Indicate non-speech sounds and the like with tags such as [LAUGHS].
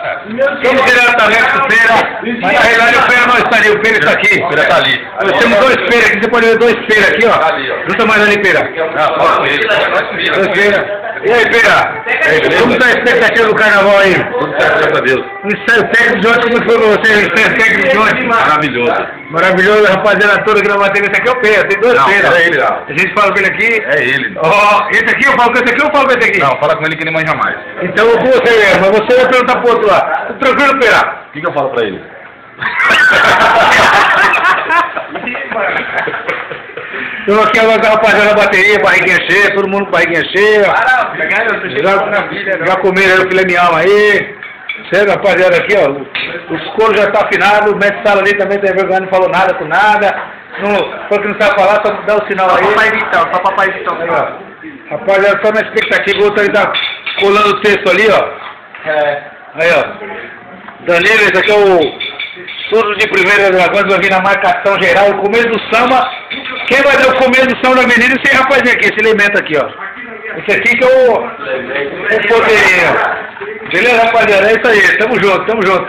Estamos diretamente do Feira, mas na realidade o Feira não está ali, o Feira está aqui. O Feira está ali. Nós temos dois Feira aqui, você pode ver dois Feira aqui, ó. Tá está mais ali, com ele. Dois Feira. E aí, Feira? Como está a expectativa do carnaval aí? Tudo certo, graças a Deus. O ensaio técnico de ontem, como foi pra você? O ensaio técnico de ontem? Maravilhoso. Maravilhoso, rapaziada toda aqui na matéria. Esse aqui é o Feira, tem dois Não, Feira. é ele, não. A gente fala com ele aqui. É ele. Ó, esse aqui eu falo com esse aqui ou eu falo com esse aqui? Não, fala com ele que ele manja mais. Então eu vou com você mesmo, mas você vai perguntar pro outro lá. Tá Tranquilo, Feira? O que, que eu falo pra ele? [LAUGHS] Aqui agora a rapaziada da bateria, barriguinha cheia, todo mundo com barriguinha cheia. Já, já comeram aí o filé mignon aí. Certo, rapaziada, aqui, ó. Os coros já estão afinados, o mestre Sala ali também tem vergonha, não falou nada com nada. Não, falou que não sabe falar, só dá o sinal aí. Papai Vitão, só Papai Vitão. Aí, ó. Rapaziada, só na expectativa, o outro ali tá colando o texto ali, ó. É. Aí, ó. Danilo, esse aqui é o surdo de primeira dragões, vai vir na marcação geral, o começo do samba. Quem vai dar o começo do samba da menina? Esse rapazinho aqui, esse elemento aqui, ó. Esse aqui que é o, o poderio. Beleza, rapaziada? É isso aí, tamo junto, tamo junto.